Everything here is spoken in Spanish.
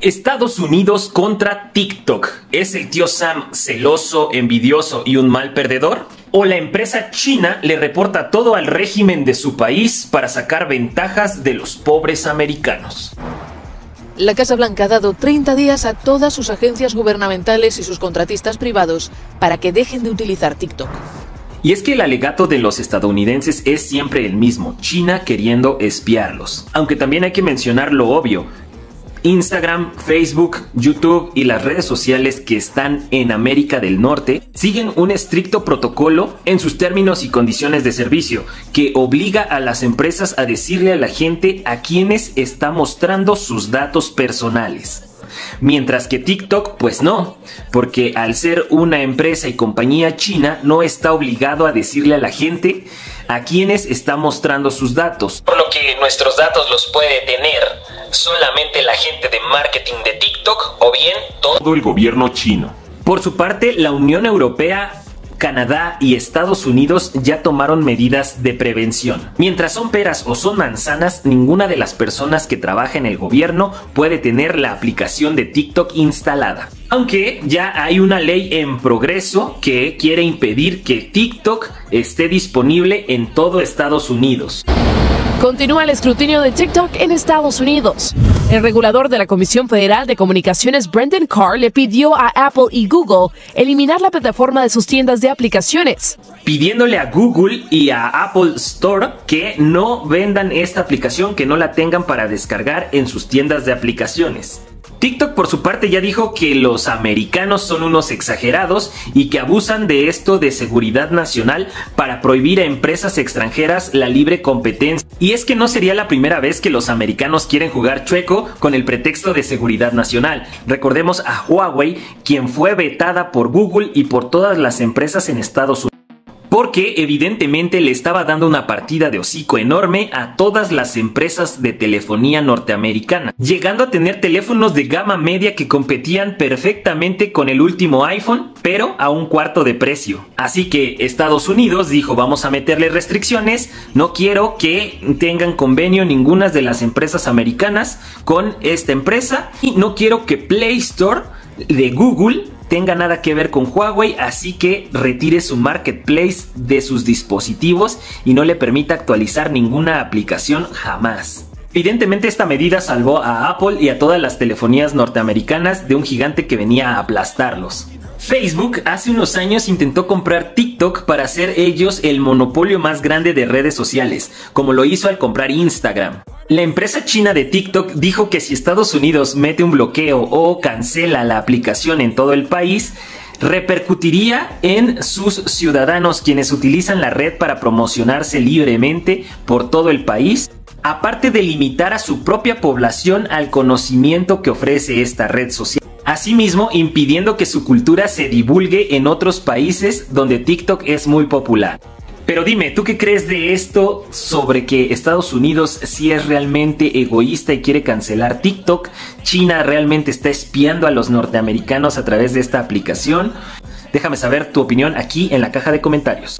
Estados Unidos contra TikTok. ¿Es el tío Sam celoso, envidioso y un mal perdedor? ¿O la empresa china le reporta todo al régimen de su país para sacar ventajas de los pobres americanos? La Casa Blanca ha dado 30 días a todas sus agencias gubernamentales y sus contratistas privados para que dejen de utilizar TikTok. Y es que el alegato de los estadounidenses es siempre el mismo, China queriendo espiarlos. Aunque también hay que mencionar lo obvio, Instagram, Facebook, YouTube y las redes sociales que están en América del Norte siguen un estricto protocolo en sus términos y condiciones de servicio que obliga a las empresas a decirle a la gente a quienes está mostrando sus datos personales. Mientras que TikTok, pues no, porque al ser una empresa y compañía china no está obligado a decirle a la gente a quienes está mostrando sus datos. Por lo que nuestros datos los puede tener solamente la gente de marketing de TikTok o bien todo el gobierno chino. Por su parte, la Unión Europea Canadá y Estados Unidos ya tomaron medidas de prevención. Mientras son peras o son manzanas, ninguna de las personas que trabaja en el gobierno puede tener la aplicación de TikTok instalada. Aunque ya hay una ley en progreso que quiere impedir que TikTok esté disponible en todo Estados Unidos. Continúa el escrutinio de TikTok en Estados Unidos. El regulador de la Comisión Federal de Comunicaciones, Brendan Carr, le pidió a Apple y Google eliminar la plataforma de sus tiendas de aplicaciones. Pidiéndole a Google y a Apple Store que no vendan esta aplicación, que no la tengan para descargar en sus tiendas de aplicaciones. TikTok por su parte ya dijo que los americanos son unos exagerados y que abusan de esto de seguridad nacional para prohibir a empresas extranjeras la libre competencia. Y es que no sería la primera vez que los americanos quieren jugar chueco con el pretexto de seguridad nacional. Recordemos a Huawei, quien fue vetada por Google y por todas las empresas en Estados Unidos porque evidentemente le estaba dando una partida de hocico enorme a todas las empresas de telefonía norteamericana, llegando a tener teléfonos de gama media que competían perfectamente con el último iPhone, pero a un cuarto de precio. Así que Estados Unidos dijo vamos a meterle restricciones, no quiero que tengan convenio ninguna de las empresas americanas con esta empresa y no quiero que Play Store de Google tenga nada que ver con Huawei, así que retire su marketplace de sus dispositivos y no le permita actualizar ninguna aplicación jamás. Evidentemente esta medida salvó a Apple y a todas las telefonías norteamericanas de un gigante que venía a aplastarlos. Facebook hace unos años intentó comprar TikTok para hacer ellos el monopolio más grande de redes sociales, como lo hizo al comprar Instagram. La empresa china de TikTok dijo que si Estados Unidos mete un bloqueo o cancela la aplicación en todo el país, repercutiría en sus ciudadanos quienes utilizan la red para promocionarse libremente por todo el país, aparte de limitar a su propia población al conocimiento que ofrece esta red social. Asimismo, impidiendo que su cultura se divulgue en otros países donde TikTok es muy popular. Pero dime, ¿tú qué crees de esto sobre que Estados Unidos sí es realmente egoísta y quiere cancelar TikTok? ¿China realmente está espiando a los norteamericanos a través de esta aplicación? Déjame saber tu opinión aquí en la caja de comentarios.